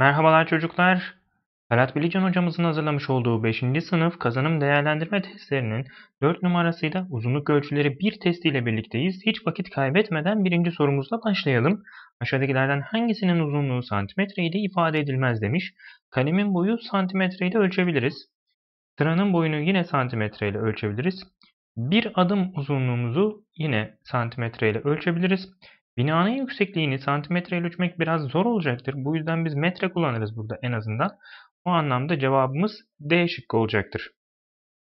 Merhabalar çocuklar. Ferhat Bilican hocamızın hazırlamış olduğu 5. sınıf kazanım değerlendirme testlerinin 4 numarasıyla uzunluk ölçüleri 1 testiyle birlikteyiz. Hiç vakit kaybetmeden birinci sorumuzla başlayalım. Aşağıdakilerden hangisinin uzunluğu santimetre ile ifade edilmez demiş. Kalemin boyu santimetre ile ölçebiliriz. Sıranın boyunu yine santimetre ile ölçebiliriz. Bir adım uzunluğumuzu yine santimetre ile ölçebiliriz. Binanın yüksekliğini santimetre ile ölçmek biraz zor olacaktır. Bu yüzden biz metre kullanırız burada en azından. O anlamda cevabımız D şıkkı olacaktır.